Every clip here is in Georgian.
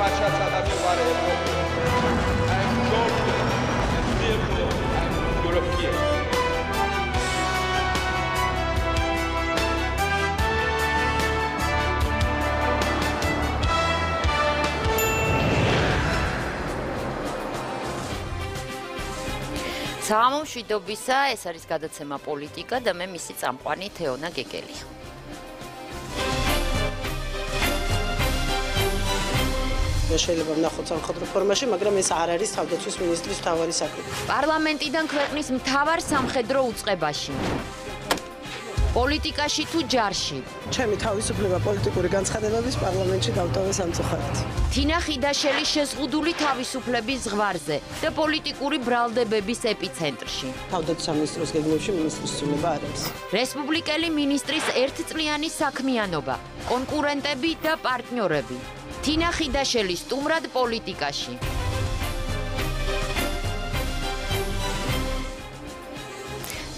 მაშა სადაც ვარ ევროპა I'm golden and therefore I'm European სამომშვიდობისა, ეს არის გადაცემა პოლიტიკა და მე მისი წამყვანი თეონა გეგელია. შეიძლება ვნახოთ სამხედრო ფორმაში, მაგრამ ეს არ არის თავდაცვის მინისტრის თავარი საქმე. პარლამენტიდან ქვეყნის მთავარ სამხედრო უწყებაში. პოლიტიკაში თუ ჯარში. ჩემი თავისუფლება პოლიტიკური განცხადებების პარლამენტში დავტოვე სამწუხაროდ. თინა ხიდაშელი შეზღუდული თავისუფლების ზღვარზე და პოლიტიკური ბრალდებების ეპიცენტრში. თავდაცვის სამინისტროს გეგმებში მინისტრის ცვლილება არ არის. რესპუბლიკელი მინისტრის ერთწლიანი საქმიანობა, კონკურენტები და პარტნიორები. თინა ხიდაშელი სტუმრად პოლიტიკაში.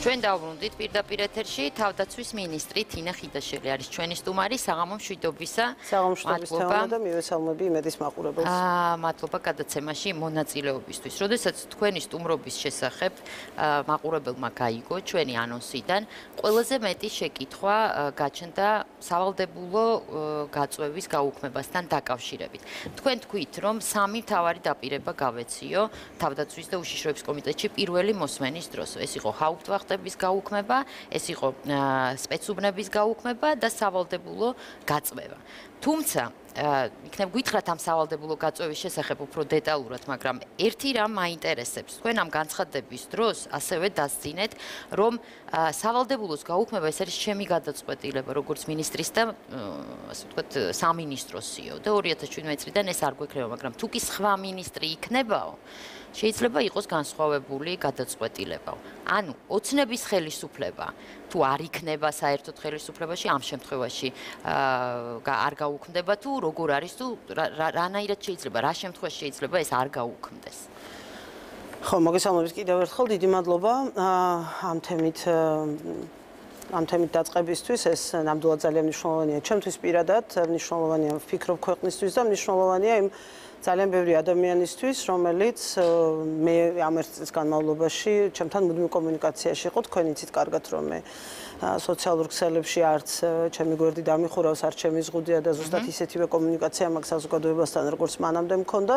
ჩვენ დავბრუნდით პირდაპირ ეთერში თავდაცვის მინისტრი თინა ხიდაშელი არის. ჩვენი სტუმარი საღამო მშვიდობისა საღამო მშვიდობისა და მივესალმები იმედის მაყურებელს. აა მადლობა გადაცემაში მონაწილეობისთვის. როდესაც თქვენი სტუმრობის შესახებ მაყურებელმა გაიგო ჩვენი ანონსიდან ყველაზე მეტი შეკითხვა გაჩნდა სავალდებულო გაწვევის გაუქმებასთან დაკავშირებით. თქვენ თქვით რომ სამი მთავარი დაპირება გავეციო თავდაცვის და უშიშროების კომიტეტში პირველი მოსმენის დროს. ეს იყო ჰაუპტვახტ სისტემის გაუქმება, ეს იყო სპეცუბნების გაუქმება და სავალდებულო გაწმევა. თუმცა იქნებ გითხრათ ამ სავალდებულო გაწევის შესახებ უფრო დეტალურად, მაგრამ ერთი რამ მაინტერესებს. თქვენ ამ განცხადების დროს ასევე დასძინეთ, რომ სავალდებულოს გაუქმება ეს არის ჩემი გადაწყვეტილება, როგორც მინისტრის და ასე ვთქვათ, სამინისტროსიო და 2017 წლიდან ეს არ გვექნება, მაგრამ თუ კი სხვა მინისტრი იქნებაო, შეიძლება იყოს განსხვავებული გადაწყვეტილებაო. ანუ ოცნების ხელისუფლება თუ არ იქნება საერთოდ ხელისუფლებაში ამ შემთხვევაში აა არ გაუქმდება თუ როგორ არის თუ რანაირად შეიძლება რა შემთხვევაში შეიძლება ეს არ გაუქმდეს. ხო, მოგესალმებით კიდევ ერთხელ, დიდი მადლობა ამ თემით ამ თემით დაწყებისთვის ეს ნამდვილად ძალიან მნიშვნელოვანია ჩემთვის პირადად, მნიშვნელოვანია ვფიქრობ ქვეყნისთვის და მნიშვნელოვანია იმ ძალიან ბევრი ადამიანისთვის, რომელიც მე ამ ერთ წელს განმავლობაში ჩემთან მუდმივ კომუნიკაციაში იყო, თქვენ იცით კარგად რომ მე სოციალურ ქსელებში არც ჩემი გვერდი დამიხურავს, არც ჩემი ზღუდია და ზუსტად ისეთივე კომუნიკაცია მაქვს საზოგადოებასთან, როგორც მანამდე მქონდა.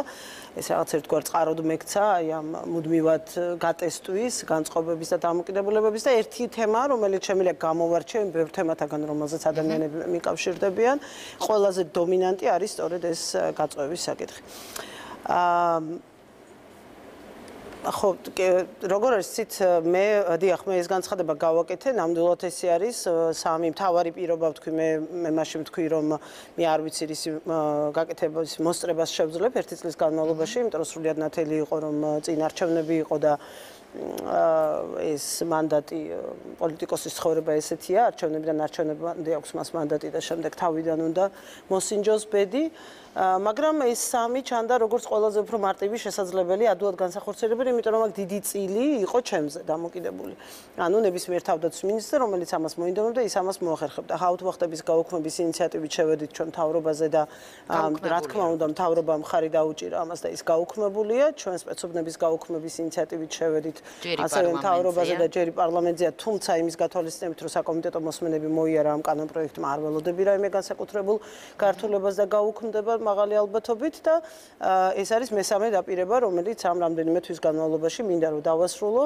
ეს რაღაც ერთგვარ წყაროდ მეკცა აი ამ მუდმივად გატესტვის, განწყობების და დამოკიდებულებების და ერთი თემა, რომელიც შემიძლია გამოვარჩიო იმ ბევრ თემათაგან, რომელზეც ადამიანები მიკავშირდებიან, ყველაზე დომინანტი არის სწორედ ეს გაწევების საკითხი. აა ხო როგორ არის ცით მე დიახ მე ეს განცხადება გავაკეთე. ნამდვილად ესე არის სამი მთავარი პირობა ვთქვი მე მე მაშინ ვთქვი რომ მე არ ვიცი ისი გაკეთების მოსწრებას შევძლებ ერთი წლის განმავლობაში იმიტომ რომ სრულიად ნათელი იყო რომ წინ არჩევნები იყო და ეს მანდატი პოლიტიკოსის ცხოვრება ესეთია. არჩევნებიდან არჩევნებამდე აქვს მას მანდატი და შემდეგ თავიდან უნდა მოსინჯოს ბედი მაგრამ ეს სამი ჩანდა როგორც ყველაზე უფრო მარტივი შესაძლებელი ადუად განსახორციელებელი, იმიტომ რომ აქ დიდი წილი იყო ჩემზე დამოკიდებული. ანუ ნებისმიერ თავდაცვის მინისტრს, რომელიც ამას მოინდომებდა, ის ამას მოახერხებდა. ჰაუთვახტების გაუქმების ინიციატივით შევედით ჩვენ თავრობაზე და რა თქმა უნდა, მთავრობამ ხარი დაუჭირა ამას და ის გაუქმებულია. ჩვენ სპეცუბნების გაუქმების ინიციატივით შევედით ასევე მთავრობაზე და ჯერი პარლამენტზეა, თუმცა იმის გათვალისწინებით, რომ საკომიტეტო მოსმენები მოიარა ამ კანონპროექტმა არ ველოდები რაიმე განსაკუთრებულ გართულებას და გაუქმდება მაღალი ალბათობით და ეს არის მესამე დაპირება, რომელიც ამ რამდენიმე თვის განმავლობაში მინდა რომ დავასრულო.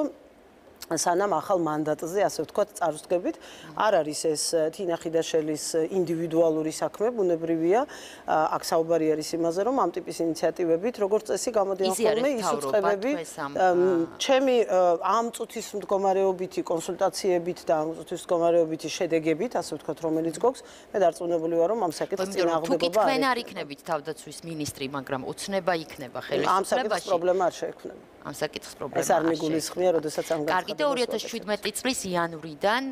სანამ ახალ მანდატზე, ასე ვთქვათ, წარსდგებით, არ არის ეს თინა ხიდაშელის ინდივიდუალური საქმე, ბუნებრივია. აქ საუბარი არის იმაზე, რომ ამ ტიპის ინიციატივებით, როგორც წესი, გამოდიან ხოლმე ის უწყებები, ჩემი ამ წუთის მდგომარეობითი კონსულტაციებით და ამ წუთის მდგომარეობითი შედეგებით, ასე ვთქვათ, რომელიც გქონს, მე დარწმუნებული ვარ, რომ ამ საკითხს წინააღმდეგობა არის. თუ თქვენ არ იქნებით თავდაცვის მინისტრი, მაგრამ ოცნება იქნება ხელისუფლებაში. ამ საკითხის პრობლემა არ შეექმნება. ამ საკითხის პრობლემა ეს არ მიგულისხმია, როდესაც ამ კარგი და 2017 წლის იანვრიდან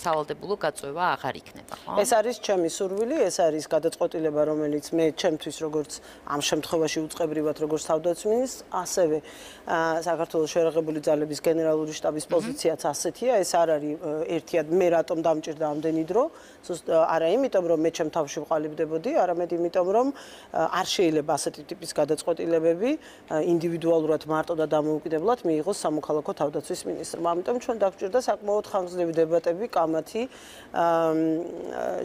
სავალდებულო გაწევა აღარ იქნება, ხო? ეს არის ჩემი სურვილი, ეს არის გადაწყვეტილება, რომელიც მე ჩემთვის როგორც ამ შემთხვევაში უწყებრივად როგორც თავდაცვის, ასევე საქართველოს შეერაღებული ძალების გენერალური შტაბის პოზიციაც ასეთია, ეს არ არის ერთიად მე რატომ დამჭირდა ამდენი დრო, არა იმიტომ რომ მე ჩემ თავში ვყალიბდებოდი, არამედ იმიტომ რომ არ შეიძლება ასეთი ტიპის გადაწყვეტილებები ინდივიდუალურად მარტო და დამოუკიდებლად მიიღოს სამოქალაქო თავდაცვის მინისტრმა. ამიტომ ჩვენ დაგჭირდა საკმაოდ ხანგრძლივი დებატები, კამათი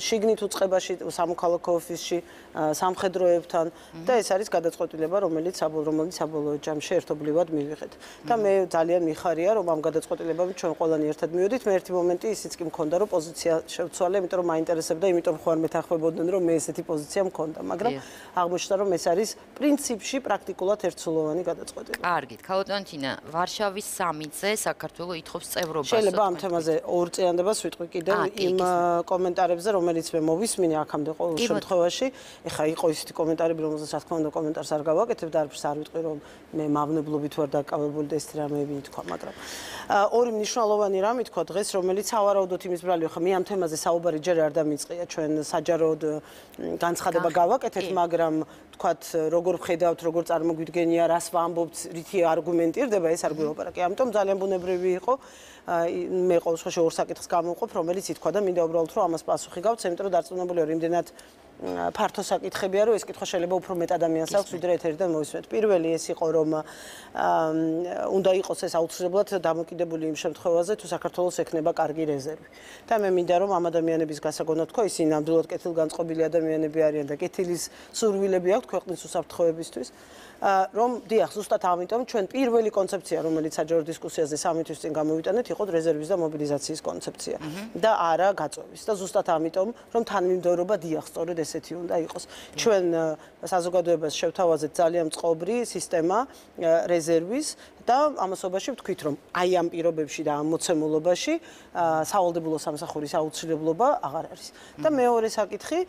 შიგნით უწყებაში სამოქალაქო ოფისში სამხედროებთან და ეს არის გადაწყვეტილება, რომელიც რომელიც საბოლოო ჯამში ერთობლივად მივიღეთ. და მე ძალიან მიხარია, რომ ამ გადაწყვეტილებამ ჩვენ ყველანი ერთად მივედით. მე ერთი მომენტი ისიც კი მქონდა, რომ პოზიცია შევცვალე, იმიტომ რომ მაინტერესებდა, იმიტომ ხوار მეთანხმებოდნენ, რომ მე ესეთი პოზიცია მქონდა, მაგრამ აღმოჩნდა, რომ ეს არის პრინციპში პრაქტიკულად ერთსულოვანი გადაწყვეტილება. კარგით, ქაუტონტინა, ვარშავის სამიტზე საქართველოს ითხოვს წევრობას. შეიძლება ამ თემაზე ორ წიანდებას ვიტყვი კიდევ იმ კომენტარებზე, რომელიც მე მოვისმინე აქამდე ყოველ შემთხვევაში. ეხა იყო ისეთი კომენტარები, რომელსაც რა თქმა უნდა კომენტარს არ გავაკეთებ და არაფერს არ ვიტყვი, რომ მე მავნებლობით ვარ დაკავებული და ეს რამეები თქვა, მაგრამ ორი მნიშვნელოვანი რამე თქვა დღეს, რომელიც ავარაუდოთ იმის ბრალია, ხა მე ამ თემაზე საუბარი ჯერ არ დამიწყია, ჩვენ საჯაროდ განცხადება გავაკეთეთ, მაგრამ თქვათ როგორ ხედავთ, როგორ წარმოგვიდგენია, რას ვამბობთ, რითი არგუმენტირდება, ეს არ გვეოპარაკე. ამიტომ ძალიან ბუნებრივი იყო მე ყოველ შემთხვევაში ორ საკითხს გამოვყოფ, რომელიც ითქვა და მინდა უბრალოდ რომ ამას პასუხი გავცე, იმიტომ რომ დარწმუნებული ვარ, იმდენად ფართო საკითხებია, რომ ეს კითხვა შეიძლება უფრო მეტ ადამიანს აქვს, ვიდრე ეთერიდან მოისმენთ. პირველი ეს იყო, რომ უნდა იყოს ეს აუცილებლად დამოკიდებული იმ შემთხვევაზე, თუ საქართველოს ექნება კარგი რეზერვი. და მე მინდა რომ ამ ადამიანების გასაგონად თქვა, ისინი ნამდვილად კეთილგანწყობილი ადამიანები არიან და კეთილის სურვილები აქვთ ქვეყნის უსაფრთხოებისთვის. რომ დიახ, ზუსტად ამიტომ ჩვენ პირველი კონცეფცია, რომელიც საჯარო დისკუსიაზე სამი თვის წინ გამოვიტანეთ, იყო რეზერვის და მობილიზაციის კონცეფცია და არა გაწევის. და ზუსტად ამიტომ, რომ თანმიმდევრობა დიახ, სწორედ ესეთი უნდა იყოს. ჩვენ საზოგადოებას შევთავაზეთ ძალიან წყობრი სისტემა რეზერვის და ამასობაში ვთქვით, რომ აი ამ პირობებში და ამ მოცემულობაში სავალდებულო სამსახურის აუცილებლობა აღარ არის. და მეორე საკითხი,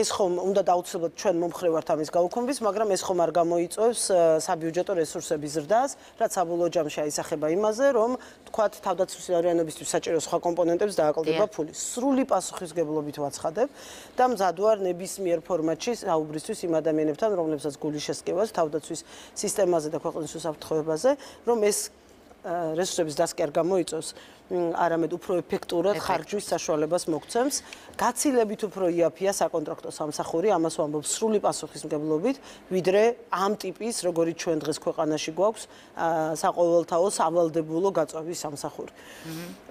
ეს ხომ უნდა დაუცილებლად ჩვენ მომხრე ვართ ამის გაუქმების, მაგრამ ეს ხომ არ გამოიწვევს საბიუჯეტო რესურსების ზრდას, რაც საბოლოო ჯამში აისახება იმაზე, რომ თქვათ თავდაცვის არიანობისთვის საჭირო სხვა კომპონენტებს დააკლდება ფული. სრული პასუხისგებლობით ვაცხადებ და მზად ვარ ნებისმიერ ფორმატში საუბრისთვის იმ ადამიანებთან, რომლებსაც გული შესკევას თავდაცვის სისტემაზე და ქვეყნის უსაფრთხოებაზე, რომ ეს რესურსების დასკი არ გამოიწვევს არამედ უფრო ეფექტურად ხარჯვის საშუალებას მოგცემს. გაცილებით უფრო იაფია საკონტრაქტო სამსახური, ამას ვამბობ სრული პასუხისმგებლობით, ვიდრე ამ ტიპის, როგორიც ჩვენ დღეს ქვეყანაში გვაქვს, საყოველთაო სავალდებულო გაწევის სამსახური.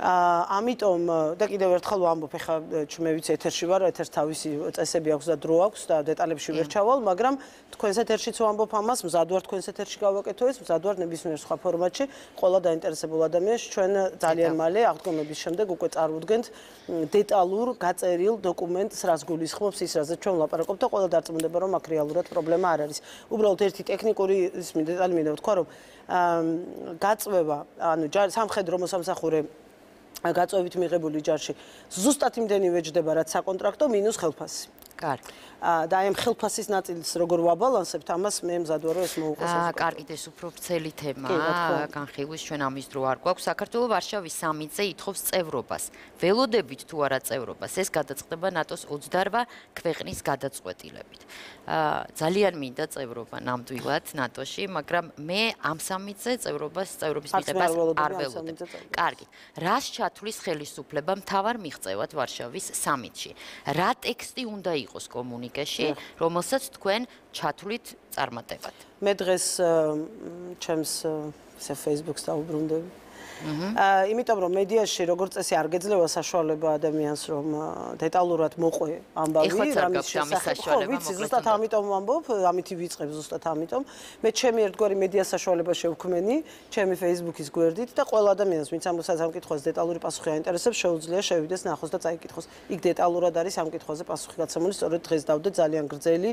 აა ამიტომ და კიდევ ერთხელ ვამბობ, ეხლა მე ვიცი ეთერში ვარ, ეთერს თავისი წესები აქვს და დრო აქვს და დეტალებში ვერ ჩავალ, მაგრამ თქვენს ეთერშიც ვამბობ ამას, მზად ვარ თქვენს ეთერში გავაკეთო ეს, მზად ვარ ნებისმიერ სხვა ფორმატში, ყველა დაინტერესებულ ადამიანს ჩვენ ძალიან მალე აღდგომების შემდეგ უკვე წარმოუდგენთ დეტალურ გაწერილ დოკუმენტს, რაც გულისხმობს ის, რაზეც ჩვენ ვლაპარაკობთ და ყველა დარწმუნდება, რომ აქ რეალურად პრობლემა არ არის. უბრალოდ ერთი ტექნიკური ის დეტალი მინდა ვთქვა, რომ გაწვევა, ანუ სამხედრო მოსამსახურე გაწვევით მიღებული ჯარში ზუსტად იმდენი ვეჯდება, რაც საკონტრაქტო მინუს ხელფასი. კარგი. და აი ამ ხელფასის ნაწილს როგორ ვაბალანსებთ, ამას მე მზად ვარ, რომ ეს მოუყოს. აა, კარგი, ეს უფრო ვრცელი თემაა. განხილვის ჩვენ ამის დრო არ გვაქვს. საქართველოს ვარშავის სამიტზე ითხოვს წევრობას. ველოდებით თუ არა წევრობას, ეს გადაწყდება ნატოს 28 ქვეყნის გადაწყვეტილებით. აა, ძალიან მინდა წევრობა ნამდვილად ნატოში, მაგრამ მე ამ სამიტზე წევრობას, წევრობის მიღებას არ ველოდებ. კარგი. რას ჩათვლის ხელისუფლება მთავარ მიღწევად ვარშავის სამიტში? რა ტექსტი უნდა იყოს კომუნიკეში, რომელსაც თქვენ ჩათვლით წარმატებად. მე დღეს ჩემს ესე Facebook-ს დაუბრუნდები. აა იმიტომ რომ მედიაში როგორც წესი არ გეძლევა საშუალება ადამიანს რომ დეტალურად მოყვე ამბავი რამის შესახებ. ვიცი ზუსტად ამიტომ ვამბობ, ამითი ვიწყებ ზუსტად ამიტომ. მე ჩემი ერთგვარი მედია საშუალება შევქმენი ჩემი Facebook-ის გვერდით და ყველა ადამიანს ვინც ამ საკითხს დეტალური პასუხი აინტერესებს, შეუძლია შევიდეს ნახოს და წაიკითხოს. იქ დეტალურად არის ამ კითხვაზე პასუხი გაცემული, სწორედ დღეს დავდე ძალიან გრძელი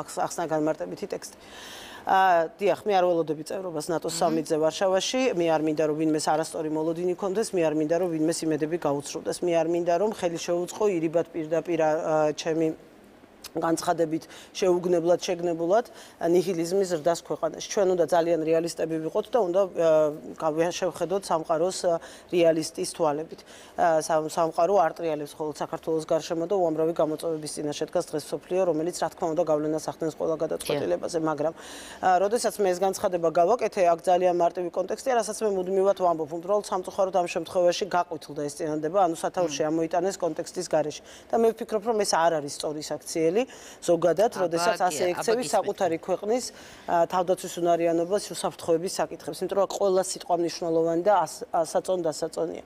ახსნა განმარტებითი ტექსტი. დიახ, მე არ ველოდები წევრობას ნატოს სამიტზე ვარშავაში. მე არ მინდა რომ ვინმეს არასწორი მოლოდინი კონდეს, მე არ მინდა რომ ვინმეს იმედები გაუცრუდეს. მე არ მინდა რომ ხელი შეუწყო ირიბად პირდაპირ ჩემი განცხადებით შეუგნებლად შეგნებულად ნიჰილიზმის ზრდას ქვეყანაში. ჩვენ უნდა ძალიან რეალისტები ვიყოთ და უნდა გავშევხედოთ სამყაროს რეალისტის თვალებით. სამყარო არტრიალებს ხოლმე საქართველოს გარშემო და უამრავი გამოწვევების წინაშე დგას დღეს სოფლიო, რომელიც რა თქმა უნდა გავლენას ახდენს ყველა გადაწყვეტილებაზე, მაგრამ როდესაც მე ეს განცხადება გავაკეთე, აქ ძალიან მარტივი კონტექსტია, რასაც მე მუდმივად ვამბობ, უბრალოდ სამწუხაროდ ამ შემთხვევაში გაყვითლდა ეს წინანდება, ანუ სათავეში ამოიტანეს კონტექსტის გარეშე. და მე ვფიქრობ, რომ ეს არ არის სწორი საქციელი. ხელი ზოგადად, როდესაც ასე ექცევი საკუთარი ქვეყნის თავდაცვის უნარიანობას უსაფრთხოების საკითხებს, იმიტომ რომ ყველა სიტყვა მნიშვნელოვანი და საწონ დასაწონია.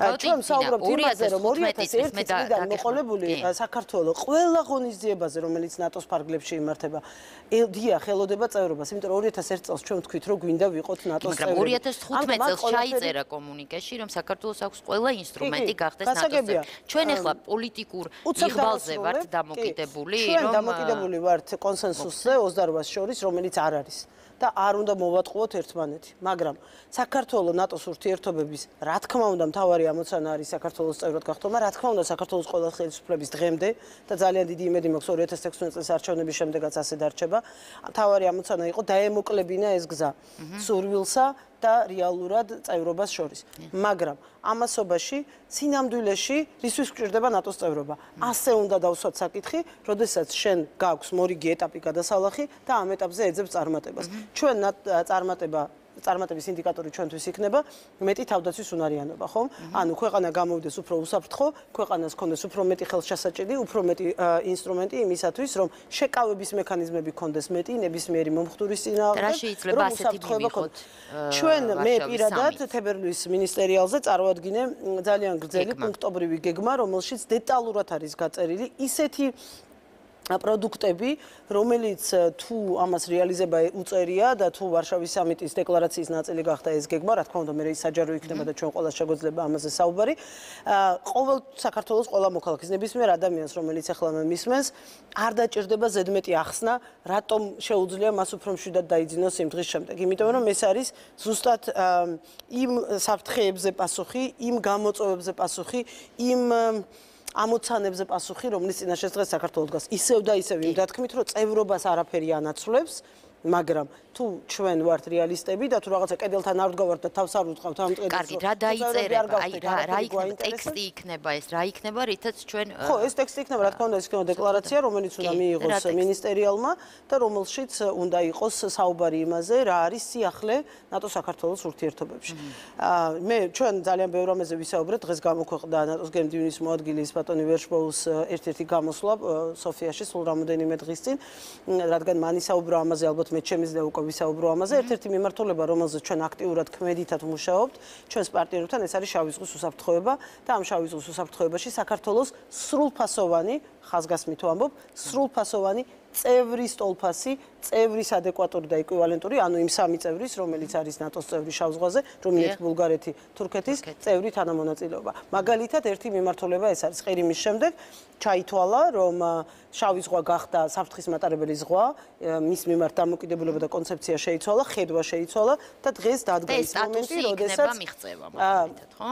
ჩვენ საუბრობთ იმაზე, რომ 2001 წლიდან მოყოლებული საქართველოს ყველა ღონისძიებაზე, რომელიც ნატოს ფარგლებში იმართება, დია ხელოდება წევრობას, იმიტომ რომ 2001 წელს ჩვენ ვთქვით, რომ გვინდა ვიყოთ ნატოს წევრი. მაგრამ 2015 წელს ჩაიწერა კომუნიკეში, რომ საქართველოს აქვს ყველა ინსტრუმენტი გახდეს ნატოს წევრი. ჩვენ ახლა პოლიტიკურ იღბალზე ვართ დამოკიდებული, რომ ჩვენ დამოკიდებული ვართ კონსენსუსზე 28-ს შორის, რომელიც არ არის. და არ უნდა მოვატყუოთ ერთმანეთი. მაგრამ საქართველოს ნატოს ურთიერთობების, რა თქმა უნდა, მთავარი ამოცანა არის საქართველოს წევრად გახდომა, რა თქმა უნდა, საქართველოს ყველა ხელისუფლების დღემდე და ძალიან დიდი იმედი მაქვს 2016 წლის არჩევნების შემდეგაც ასე დარჩება. მთავარი ამოცანა იყო დაემოკლებინა ეს გზა სურვილსა და რეალურად წევრობას შორის. მაგრამ ამასობაში სინამდვილეში რისთვის გჭირდება ნატოს წევრობა? ასე უნდა დავსვათ საკითხი, როდესაც შენ გაქვს მორიგი ეტაპი გადასალახი და ამ ეტაპზე ეძებს წარმატებას. ჩვენ წარმატება წარმატების ინდიკატორი ჩვენთვის იქნება მეტი თავდაცვის უნარიანობა, ხო? ანუ ქვეყანა გამოვიდეს უფრო უსაფრთხო, ქვეყანას კონდეს უფრო მეტი ხელშასაჭირი, უფრო მეტი ინსტრუმენტი იმისათვის, რომ შეკავების მექანიზმები კონდეს მეტი ნებისმიერი მომხდურის წინააღმდეგ. რა შეიძლება ასეთი მიმიღოთ? ჩვენ მე პირადად თებერვლის მინისტერიალზე წარვადგინე ძალიან გრძელი პუნქტობრივი გეგმა, რომელშიც დეტალურად არის გაწერილი ისეთი პროდუქტები, რომელიც თუ ამას რეალიზება უწერია და თუ ვარშავის სამიტის დეკლარაციის ნაწილი გახდა ეს გეგმა, რა თქმა უნდა, მე საჯარო იქნება და ჩვენ ყველა შეგვეძლება ამაზე საუბარი. ყოველ საქართველოს ყველა მოქალაქის ნებისმიერ ადამიანს, რომელიც ახლა მე მისმენს, არ დაჭirdება ზედმეტი ახსნა, რატომ შეუძლია მას უფრო მშვიდად დაიძინოს იმ დღის შემდეგ. იმიტომ რომ ეს არის ზუსტად იმ საფრთხეებზე პასუხი, იმ გამოწვევებზე პასუხი, იმ ამოცანებზე პასუხი, რომლის წინაშე დღეს საქართველოს დგას. ისევ და ისევ იმ დათქმით, რომ წევრობას არაფერი ანაცვლებს, მაგრამ თუ ჩვენ ვართ რეალისტები და თუ რაღაცა კედელთან არ ვდგავართ და თავს არ ვუწყავთ ამ კედელს კარგი რა დაიწერება? აი რა რა იქნება? ტექსტი იქნება ეს? რა იქნება რითაც ჩვენ ხო ეს ტექსტი იქნება რა თქმა უნდა ეს იქნება დეკლარაცია რომელიც უნდა მიიღოს მინისტერიალმა და რომელშიც უნდა იყოს საუბარი იმაზე რა არის სიახლე ნატო საქართველოს ურთიერთობებში. მე ჩვენ ძალიან ბევრ ამაზე ვისაუბრეთ დღეს გამოქვეყნდა ნატოს გემდივნის მოადგილის ბატონი ვერშბოუს ერთ-ერთი გამოსვლა სოფიაში სულ რამოდენიმე დღის წინ რადგან მანისაუბრო ამაზე ალბათ მე ჩემიზდა უკვე ვისაუბრო ამაზე. ერთ-ერთი მიმართულება, რომელზეც ჩვენ აქტიურად ქმედითად მუშაობთ, ჩვენს პარტნიორებთან, ეს არის შავი ზღვის უსაფრთხოება და ამ შავი ზღვის უსაფრთხოებაში საქართველოს სრულფასოვანი, ხაზგასმით ვამბობ, სრულფასოვანი წევრი სტოლფასი, წევრის ადეკვატური და ეკვივალენტური, ანუ იმ სამი წევრის, რომელიც არის ნატოს წევრი შავ ზღვაზე, რუმინეთი, ბულგარეთი, თურქეთის წევრი თანამონაწილეობა. მაგალითად, ერთი მიმართულება ეს არის ყირიმის შემდეგ, ჩაითვალა, რომ შავი ზღვა გახდა საფრთხის მატარებელი ზღვა, მის მიმართ დამოკიდებულება და კონცეფცია შეიცვალა, ხედვა შეიცვალა და დღეს დადგა ის მომენტი, როდესაც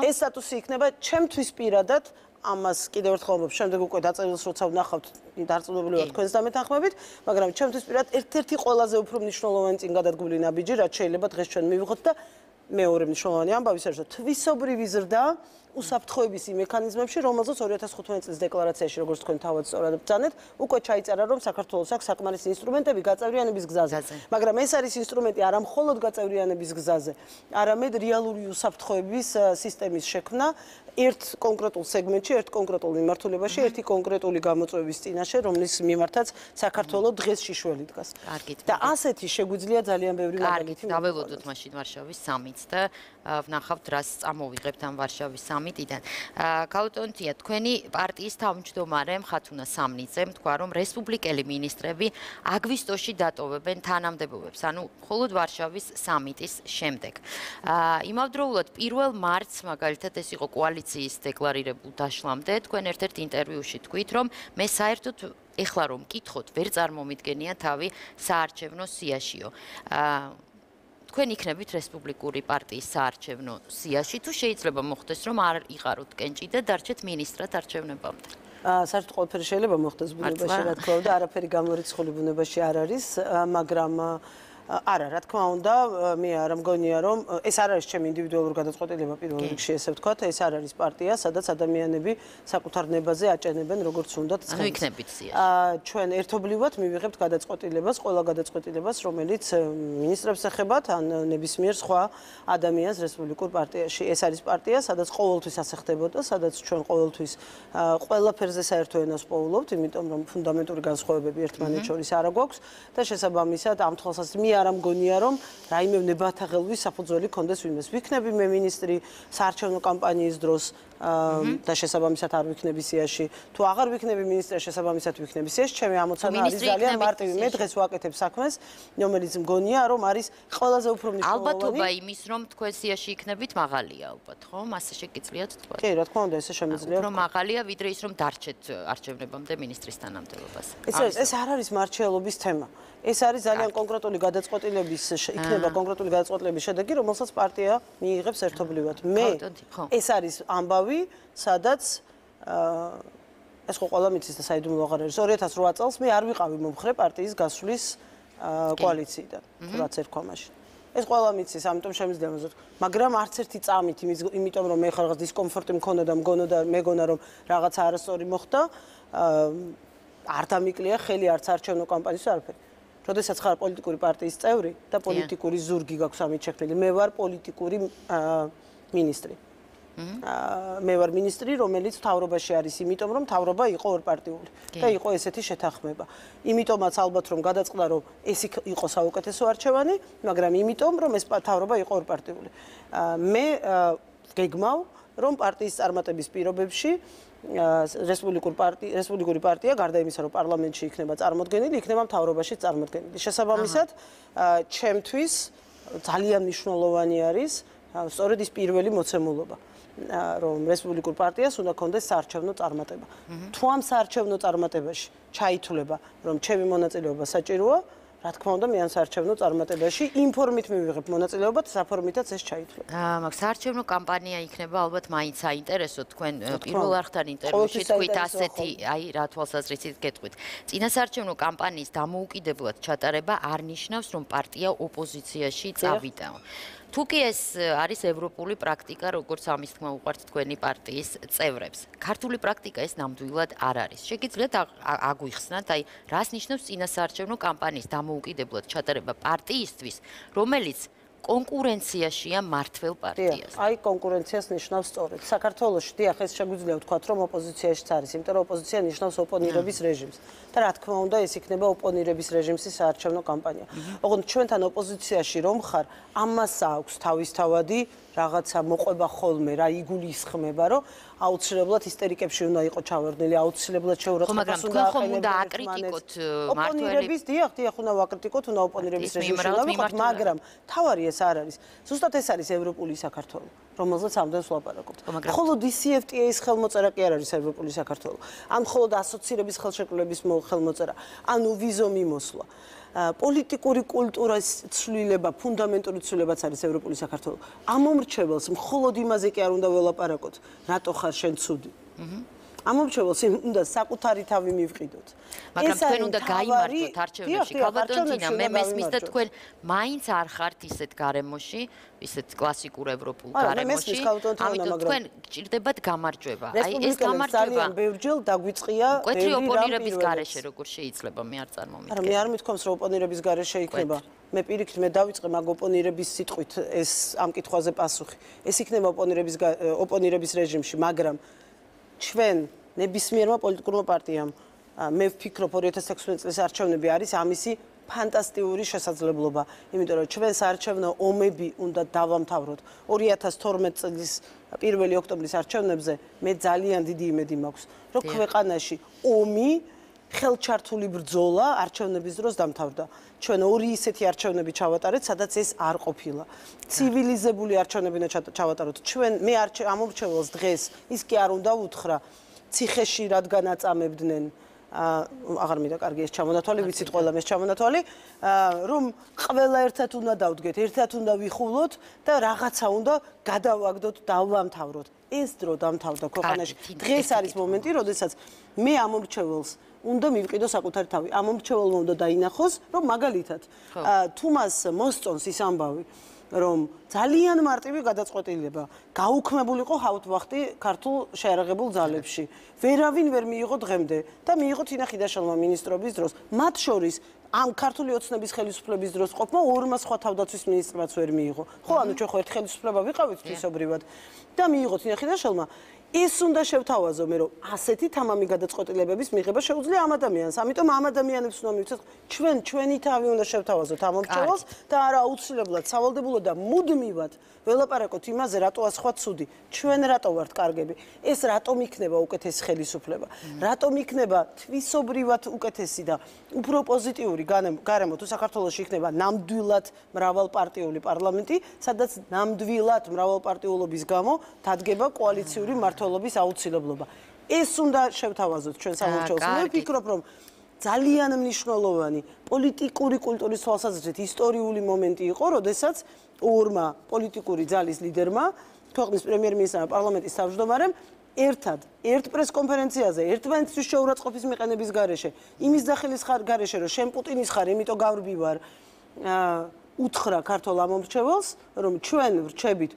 ეს სტატუსი იქნება ჩემთვის პირადად ამას კიდევ ერთხელ ვამბობ, შემდეგ უკვე დაწერილს როცა ვნახავთ, დარწმუნებული ვარ თქვენს დამეთანხმებით, მაგრამ ჩემთვის პირად ერთ-ერთი ყველაზე უფრო მნიშვნელოვანი წინ გადადგმული ნაბიჯი, რაც შეიძლება დღეს ჩვენ მივიღოთ და მეორე მნიშვნელოვანი ამბავი საერთოდ თვისობრივი ზრდა უსაფრთხოების იმ მექანიზმებში, რომელზეც 2015 წლის დეკლარაციაში, როგორც თქვენ თავად სწორად ბრძანეთ, უკვე ჩაიწერა, რომ საქართველოს აქვს საკმარისი ინსტრუმენტები გაწევრიანების გზაზე. მაგრამ ეს არის ინსტრუმენტი არა მხოლოდ გაწევრიანების გზაზე, არამედ რეალური უსაფრთხოების სისტემის შექმნა ერთ კონკრეტულ სეგმენტში, ერთ კონკრეტულ მიმართულებაში, ერთი კონკრეტული გამოწვევის წინაშე, რომლის მიმართაც საქართველოს დღეს შიშველი დგას. კარგით. და ასეთი შეგვიძლია ძალიან ბევრი მაგალითი. კარგით, დაველოდოთ მაშინ ვარშავის სამიტს და ვნახავთ რას წამოვიღებთ ამ ვარშავის სამიტიდან. გაუტონთია თქვენი პარტიის თავმჯდომარე ხათუნა სამნიძემ თქვა, რომ რესპუბლიკელი მინისტრები აგვისტოში დატოვებენ თანამდებობებს, ანუ მხოლოდ ვარშავის სამიტის შემდეგ. იმავდროულად 1 მარტს მაგალითად ეს იყო კოალიციის დეკლარირებულ დაშლამდე, თქვენ ერთ-ერთ ინტერვიუში თქვით, რომ მე საერთოდ ეხლა რომ მკითხოთ, ვერ წარმომიდგენია თავი საარჩევნო სიაშიო. აა თქვენ იქნებით რესპუბლიკური პარტიის საარჩევნო სიაში თუ შეიძლება მოხდეს რომ არ იყაროთ კენჭი და დარჩეთ მინისტრად არჩევნებამდე აა საერთოდ ყველაფერი შეიძლება მოხდეს ბუნებაში, რა თქმა უნდა, არაფერი გამორიცხული ბუნებაში არ არის, მაგრამ არა, რა თქმა უნდა, მე არ მგონია, რომ ეს არ არის ჩემი ინდივიდუალური გადაწყვეტილება პირველ რიგში, ესე ვთქვათ, ეს არ არის პარტია, სადაც ადამიანები საკუთარ ნებაზე აჭენებენ როგორც უნდათ ანუ ცხენს. იქნებით სიაში. აა ჩვენ ერთობლივად მივიღებთ გადაწყვეტილებას, ყველა გადაწყვეტილებას, რომელიც მინისტრებს ეხებათ ან ნებისმიერ სხვა ადამიანს რესპუბლიკურ პარტიაში. ეს არის პარტია, სადაც ყოველთვის ასე ხდებოდა, სადაც ჩვენ ყოველთვის ყველაფერზე საერთო ენას პოულობთ, იმიტომ რომ ფუნდამენტური განსხვავებები ერთმანეთს შორის არ აგვაქვს და შესაბამისად ამ თვალსაზრისით მე არ ამგონია რომ რაიმე ნებათაღელვის საფუძველი კონდეს ვინმეს. ვიქნები მე მინისტრი საარჩევნო კამპანიის დროს და შესაბამისად არ ვიქნები სიაში. თუ აღარ ვიქნები მინისტრი, შესაბამისად ვიქნები სიაში. ჩემი ამოცანა არის ძალიან მარტივი. მე დღეს ვაკეთებ საქმეს, რომელიც მგონია რომ არის ყველაზე უფრო ალბათობა მნიშვნელოვანი. იმის, რომ თქვენ სიაში იქნებით მაღალია ალბათ, ხო? მასე შეგიძლიათ თქვა. კი, რა თქმა უნდა, ესე შემიძლია. უფრო მაღალია ვიდრე ის, რომ დარჩეთ არჩევნებამდე ministris თანამდებობას. ეს ეს არ არის მარჩეულობის თემა. ეს არის ძალიან კონკრეტული გადაწყვეტილების იქნება კონკრეტული გადაწყვეტილების შედეგი, რომელსაც პარტია მიიღებს ერთობლივად. მე ეს არის ამბავი, სადაც აა ეს ხო ყველა მიცის და საიდუმლო აღარ არის. 2008 წელს მე არ ვიყავი მომხრე პარტიის გასვლის კოალიციიდან, თუ რაც ერქვა მაშინ. ეს ყველა მიცის, ამიტომ შემიძლია მოზოთ. მაგრამ არც ერთი წამით იმის იმიტომ რომ მე ხარ რაღაც დისკომფორტი მქონდა და მგონოდა მეგონა რომ რაღაცა არასწორი მოხდა, არ დამიკლია ხელი არც არჩევნო კამპანიის არაფერი. როდესაც ხარ პოლიტიკური პარტიის წევრი და პოლიტიკური ზურგი გაქვს ამით შექმნილი, მე ვარ პოლიტიკური მინისტრი. მე ვარ მინისტრი, რომელიც თავრობაში არის, იმიტომ რომ თავრობა იყო ორპარტიული და იყო ესეთი შეთანხმება. იმიტომაც ალბათ რომ გადაწყდა რომ ეს იყო საუკეთესო არჩევანი, მაგრამ იმიტომ რომ ეს თავრობა იყო ორპარტიული. მე გეგმავ რომ პარტიის წარმატების პირობებში აა, რესპუბლიკურ პარტია რესპუბლიკური პარტია გარდა იმისა რომ პარლამენტში იქნება წარმოქმნილი, იქნება მთავრობაში წარმოქმნილი. შესაბამისად, ჩემთვის ძალიან მნიშვნელოვანი არის სწორედ ის პირველი მოცემულობა. რომ რესპუბლიკურ პარტიას უნდა კონდეს საარჩევნო წარმატება. თუ ამ საარჩევნო წარმატებაში ჩაითვლება, რომ ჩემი მონაწილეობა საჭიროა, რა თქმა უნდა, მე ამ საარჩევნო წარმატებაში იმ ფორმით მივიღებ მონაწილეობა, საფორმითაც ეს ჩაითვლება. აა მაგ საარჩევნო კამპანია იქნება ალბათ მაინც საინტერესო თქვენ პირველ არხთან ინტერვიუში თქვით ასეთი აი რა თვალსაზრისით გეტყვით. წინასაარჩევნო კამპანიის დამოუკიდებლად ჩატარება არ ნიშნავს რომ პარტია ოპოზიციაში წავიდა თუ კი ეს არის ევროპული პრაქტიკა როგორც ამის თქმა უყვართ თქვენი პარტიის წევრებს. ქართული პრაქტიკა ეს ნამდვილად არ არის. შეგიძლიათ აგვიხსნათ აი რას ნიშნავს წინასაარჩევნო კამპანიის დამოუკიდებლად ჩატარება პარტიისთვის რომელიც კონკურენციაშია მართლ პარტიას აი კონკურენციას ნიშნავს სწორედ. საქართველოში დიახ ეს შეგვიძლია ვთქვათ რომ ოპოზიციაშიც არის, იმიტომ რომ ოპოზიცია ნიშნავს ოპონირების რეჟიმს. და რა თქმა უნდა ეს იქნება ოპონირების რეჟიმის საარჩევნო კამპანია. ოღონდ ჩვენთან ოპოზიციაში რომ ხარ, ამას აქვს თავისთავადი რაღაცა მოყვება ხოლმე რა იგულისხმება, რომ აუცილებლად ისტერიკებში უნდა იყო ჩავარდნილი, აუცილებლად ხო, მაგრამ შეურაცხყოფას თქვენ ხომ უნდა აკრიტიკოთ, እ, მართველი- ოპონირების დიახ, დიახ, უნდა ვაკრიტიკოთ, უნდა ოპონირების რეჟიმში მიმართ უნდა ვიყოთ, მაგრამ თავარი ეს არ არის. ზუსტად ეს არის ევროპული საქართველო, რომელზეც ამდენს ვლაპარაკობთ. მხოლოდ DCFTA-ის ხელმოწერა კი არ არის ევროპული საქართველო. ან მხოლოდ ასოცირების ხელშეკრულების მო- ხელმოწერა, ანუ ვიზო მიმოსვლა. ა, პოლიტიკური კულტურის ცვლილება, ფუნდამენტური ცვლილებაც არის ევროპული საქართველო. ამომრჩეველს მხოლოდ იმაზე კი არ უნდა ველაპარაკოთ, რატო ხარ შენ ცუდი. ამომრჩეველს იმ უნდა საკუთარი თავი მივყიდოთ. მაგრამ თქვენ უნდა გაიმართოთ არჩევნებში. ძინა, მე მესმის და თქვენ მაინც არ ხართ ისეთ გარემოში, ისეთ კლასიკურ ევროპულ არა, გარემოში. ამიტომ თქვენ გჭირდებათ გამარჯვება. აი ეს გამარჯვება ძალიან ბევრჯერ დაგვიწყია რამ ოპონირების გარეშე როგორ შეიძლება მე არ არა, წარმომიდგენ. მე არ მithkoms რომ ოპონირების გარეშე იქნება. მე პირიქით მე დავიწყე მაგ ოპონირების სიტყვით ეს ამ კითხვაზე პასუხი. ეს იქნება ოპონირების ოპონირების რეჟიმში, მაგრამ ჩვენ ნებისმიერმა პოლიტიკურმა პარტიამ მე ვფიქრობ 2016 წლის არჩევნები არის ამისი ფანტასტიკური შესაძლებლობა, იმიტომ რომ ჩვენ საარჩევნო ომები უნდა დავამთავროთ. 2012 წლის 1 ოქტომბრის არჩევნებზე მე ძალიან დიდი იმედი მაქვს, რომ ქვეყანაში ომი ხელჩართული ბრძოლა არჩევნების დროს დამთავრდა. ჩვენ ორი ისეთი არჩევნები ჩავატარეთ, სადაც ეს არ ყოფილა. ცივილიზებული არჩევნები უნდა ჩა- ჩავატაროთ. ჩვენ მე ამომრჩეველს დღეს ის კი არ უნდა უთხრა ციხეში რადგან აწამებდნენ აღარ მინდა კარგი ეს ჩამონათვალი, ვიცით ყველა ეს ჩამონათვალი, რომ ყველა ერთად უნდა დავდგეთ, ერთად უნდა ვიხულოთ და რაღაცა უნდა გადავაგდოთ, დავამთავროთ. ეს დრო დამთავრდა ქვეყანაში. დღეს არის მომენტი, როდესაც მე ამომრჩეველს უნდა მივყიდო საკუთარი თავი. ამომრჩეველმა უნდა დაინახოს, რომ მაგალითად თუ მას მოსწონს ის ამბავი, რომ ძალიან მარტივი გადაწყვეტილება გაუქმებულიყო ჰაუთვახტი ქართულ შეერაღებულ ძალებში. ვერავინ ვერ მიიღო დღემდე და მიიღო თინა ხიდაშალმა მინისტრობის დროს. მათ შორის ამ ქართული ოცნების ხელისუფლების დროს ყოფნა ორმა სხვა თავდაცვის მინისტრმაც ვერ მიიღო. ხო, ანუ ჩვენ ხო ერთ ხელისუფლება ვიყავით თვისობრივად და მიიღო თინა ხიდაშალმა ის უნდა შევთავაზო მე რომ ასეთი თამამი გადაწყვეტილებების მიღება შეუძლია ამ ადამიანს. ამიტომ ამ ადამიანებს უნდა მივცეთ ჩვენ ჩვენი თავი უნდა შევთავაზოთ ამ მომწევას და არა აუცილებლად სავალდებულო და მუდმივად ველაპარაკოთ იმაზე რატოა სხვა ცუდი. ჩვენ რატო ვართ კარგები? ეს რატომ იქნება უკეთესი ხელისუფლება? რატომ იქნება თვისობრივად უკეთესი და უფრო პოზიტიური გარემო თუ საქართველოს იქნება ნამდვილად მრავალპარტიული პარლამენტი, სადაც ნამდვილად მრავალპარტიულობის გამო დადგება კოალიციური მართლობა მმართველობის აუცილებლობა. ეს უნდა შევთავაზოთ ჩვენ სამორჩეულს. მე ვფიქრობ, რომ ძალიან მნიშვნელოვანი პოლიტიკური კულტურის თვალსაზრისით ისტორიული მომენტი იყო, როდესაც ორმა პოლიტიკური ძალის ლიდერმა, ქვეყნის პრემიერ-მინისტრმა პარლამენტის თავმჯდომარემ ერთად ერთ პრესკონფერენციაზე ერთმანეთის შეურაცხყოფის მიყენების გარეშე, იმის დახელის ხარ გარეშე, რომ შენ პუტინის ხარ, იმიტომ გავრბი ვარ. აა უთხრა ქართულ ამომრჩეველს, რომ ჩვენ ვრჩებით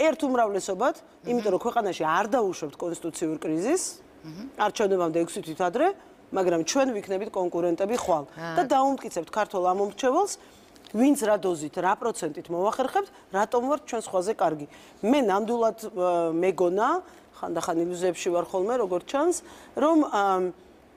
ერთ უმრავლესობად, იმიტომ რომ ქვეყანაში არ დაუშვებთ კონსტიტუციურ კრიზისს, არჩევნებამდე 6 თვით ადრე, მაგრამ ჩვენ ვიქნებით კონკურენტები ხვალ და დაუმტკიცებთ ქართულ ამომრჩეველს, ვინც რა დოზით, რა პროცენტით მოახერხებთ, რატომ ვარ ჩვენ სხვაზე კარგი. მე ნამდვილად მეგონა, ხანდახან ილუზიებში ვარ ხოლმე, როგორც ჩანს, რომ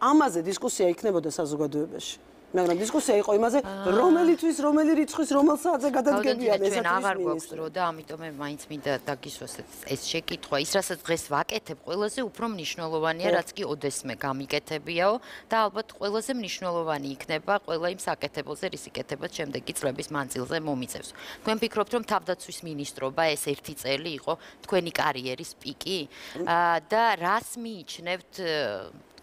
ამაზე დისკუსია იქნებოდა საზოგადოებაში. მაგრამ დისკუსია იყო იმაზე, რომელითვის რომელი რიცხვის რომელ საათზე გადადგებიან ეს ჩვენ აღარ გვაქვს დრო და ამიტომ მე მაინც მინდა დაგისვას ეს შეკითხვა. ის რასაც დღეს ვაკეთებ, ყველაზე უფრო მნიშვნელოვანია, რაც კი ოდესმე გამიკეთებიაო და ალბათ ყველაზე მნიშვნელოვანი იქნება ყველა იმ საკეთებელზე, რის იკეთებათ შემდეგი წლების მანძილზე მომიწევს. თქვენ ფიქრობთ, რომ თავდაცვის მინისტრობა ეს ერთი წელი იყო თქვენი კარიერის პიკი? და რას მიიჩნევთ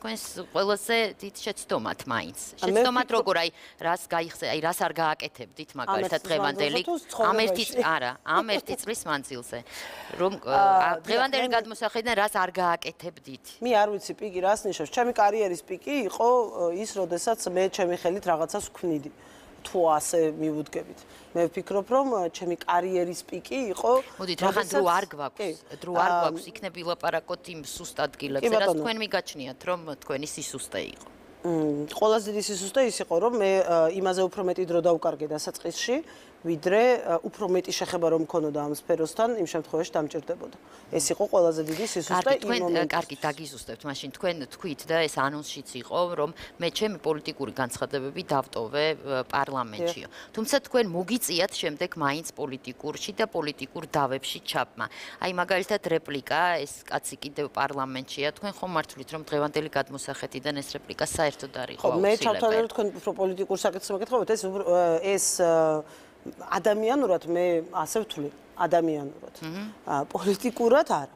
თქვენს ყველაზე დიდ შეცდომად მაინც. შეცდომად როგორ აი რას გაიხსე, აი რას არ გააკეთებდით მაგალითად დღევანდელი ამ ერთი არა, ამ ერთი წლის მანძილზე. რომ დღევანდელი გადმოსახედიდან რას არ გააკეთებდით? მე არ ვიცი პიკი რას ნიშნავს. ჩემი კარიერის პიკი იყო ის, როდესაც მე ჩემი ხელით რაღაცას ვქმნიდი. თუ ასე მივუდგებით. მე ვფიქრობ, რომ ჩემი კარიერის პიკი იყო მოდით, რახან დრო არ გვაქვს, დრო არ გვაქვს, იქნები ლაპარაკოთ იმ სუსტ ადგილებზე, რაც თქვენ მიგაჩნიათ, რომ თქვენი სისუსტე იყო. მ ყველაზე დიდი სისუსტე ის იყო, რომ მე იმაზე უფრო მეტი დრო დავკარგე დასაწყისში, ვიდრე უფრო მეტი შეხება რომ მქონოდა ამ სფეროსთან, იმ შემთხვევაში დამჭირდებოდა. ეს იყო ყველაზე დიდი სისუსტე იმ მომენტში. კარგი, დაგიზუსტებთ, მაშინ თქვენ თქვით და ეს ანონსშიც იყო, რომ მე ჩემი პოლიტიკური განცხადებები დავტოვე პარლამენტშიო. თუმცა თქვენ მოგიწიათ შემდეგ მაინც პოლიტიკურში და პოლიტიკურ დავებში ჩაბმა. აი მაგალითად რეპლიკა, ეს კაცი კიდევ პარლამენტშია. თქვენ ხომ მართლით რომ დღევანდელი გადმოსახედიდან ეს რეპლიკა საერთოდ არ იყო აუცილებელი? მე ჩავთვალე რომ თქვენ უფრო პოლიტიკურ საკითხს მოგეთხოვოთ, ეს ეს ადამიანურად მე ასე ვთვლი, ადამიანურად. პოლიტიკურად არა.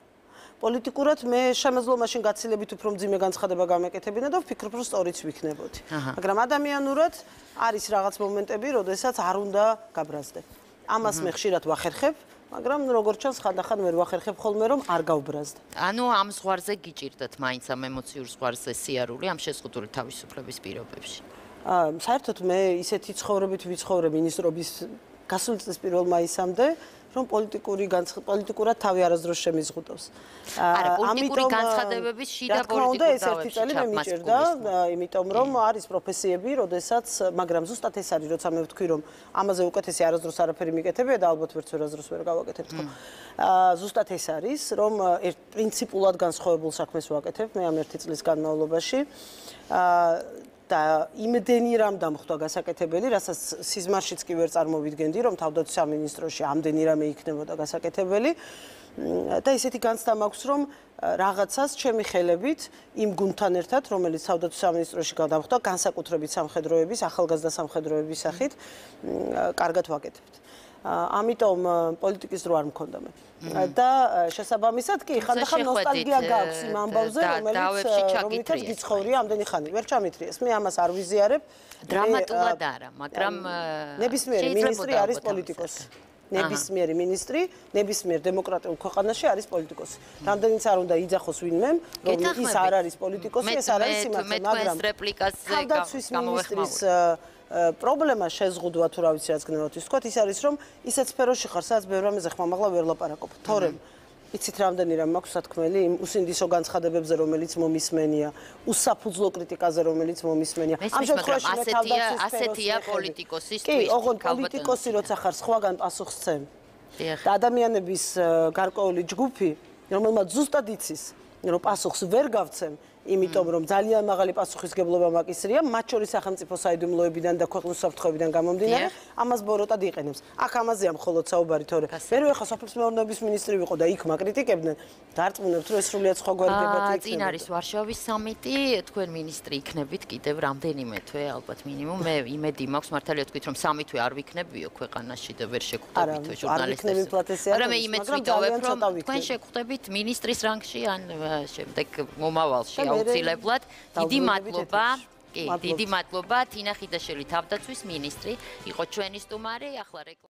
პოლიტიკურად მე შემეძლო მაშინ გაცილებით უფრო მძიმე განცხადება გამეკეთებინა და ვფიქრობ, რომ სწორიც ვიქნებოდი. მაგრამ ადამიანურად არის რაღაც მომენტები, როდესაც არ უნდა გაბრაზდე. ამას მე ხშირად ვახერხებ, მაგრამ როგორც ჩანს, ხანდახან ვერ ვახერხებ ხოლმე, რომ არ გავბრაზდე. ანუ ამ ზღვარზე გიჭირდათ მაინც ამ ემოციურ ზღვარზე სიარული ამ შეზღუდული თავისუფლების პირობებში. საერთოდ მე ისეთი ცხოვრებით ვიცხოვრე მინისტრობის გასული წლის 1 მაისამდე რომ პოლიტიკური პოლიტიკურად თავი არასდროს შემიზღუდავს. არა, პოლიტიკური განცხადებების შიდა პოლიტიკური ეს ერთი წელი მე მიჭირდა, იმიტომ რომ არის პროფესიები, როდესაც, მაგრამ ზუსტად ეს არის, როცა მე ვთქვი, რომ ამაზე უკეთესი არასდროს არაფერი მიკეთებია და ალბათ ვერც არასდროს ვერ გავაკეთებ თქო. აა ზუსტად ეს არის, რომ ერთ პრინციპულად განსხვავებულ საქმეს ვაკეთებ მე ამ ერთი წლის განმავლობაში. აა და იმდენი რამ დამხვდა გასაკეთებელი, რასაც სიზმარშიც კი ვერ წარმოვიდგენდი, რომ თავდაცვის სამინისტროში ამდენი რამე იქნებოდა გასაკეთებელი. და ისეთი განცდა მაქვს, რომ რაღაცას ჩემი ხელებით იმ გუნდთან ერთად, რომელიც თავდაცვის სამინისტროში გადამხვდა, განსაკუთრებით სამხედროების, ახალგაზრდა სამხედროების სახით, კარგად ვაკეთებთ. ამიტომ პოლიტიკის დრო არ მქონდა მე. და შესაბამისად კი ხანდახან ნოსტალგია გაქვს იმ ამბავზე, რომელიც რომელიც გიცხოვრია ამდენი ხანი. ვერ ჩამითრიეს. მე ამას არ ვიზიარებ. დრამატულად არა, მაგრამ ნებისმიერი მინისტრი არის პოლიტიკოსი. ნებისმიერი მინისტრი ნებისმიერ დემოკრატიულ ქვეყანაში არის პოლიტიკოსი. რამდენიც არ უნდა იძახოს ვინმე, რომ ის არ არის პოლიტიკოსი, მე- ეს არ არის მე- სიმართლე, მე მაგრამ თქვენს რეპლიკაზე თავდაცვის გამ- მინისტრის გამოვეხმაურე. ა, ა, პრობლემა შეზღუდვა თუ რა ვიცი რაც გნებავთ ის თქვა ის არის რომ ისეთ სფეროში ხარ სადაც ბევრ რამეზე ხმამაღლა ვერ ლაპარაკობ. თორემ იცით რამდენი რამ მაქვს სათქმელი იმ უსინდისო განცხადებებზე რომელიც მომისმენია უსაფუძვლო კრიტიკაზე რომელიც მომისმენია. მესმის, მაგრამ ასეთია- თავდაცვის ასეთია სფეროს პოლიტიკოსის კი ოღონდ პოლიტიკოსი როცა ხარ სხვაგან პასუხს წემ და ადამიანების გარკვეული ჯგუფი რომელმაც ზუსტად იცის რომ პასუხს ვერ გავცემ იმიტომ რომ ძალიან მაღალი პასუხისგებლობა მაკისრია მათ შორის სახელმწიფო საიდუმლოებიდან და ქვეყნის საფრთხეებიდან გამომდინარე ამას ბოროტად იყენებს აქ ამაზეა მხოლოდ საუბარი თორე გასაგებია. მე რო ეხა სოფლის მეურნეობის მინისტრი ვიყო და იქ მაკრიტიკებდნენ დარწმუნებთ რომ ეს სრულიად სხვა გვარი დებატი იქნება წინ არის ვარშავის სამიტი, თქვენ მინისტრი იქნებით კიდევ რამდენიმე თვე, ალბათ მინიმუმ. მე იმედი მაქვს, მართალია თქვით, რომ სამი თვე არ ვიქნებიო ქვეყანაში და ვერ არა, შეხვდებით არ ჟურნალისტებს. მაგრამ მე იმედს ვიტოვებ, რომ თქვენ ვიქნები. შეხვდებით მინისტრის რანგში ან შემდეგ მომავალში აუცილებლად. დიდი მადლობა. კი, დიდი მადლობა. თინა ხიდაშელი თავდაცვის მინისტრი იყო ჩვენი სტუმარი, ახლა რეკლამა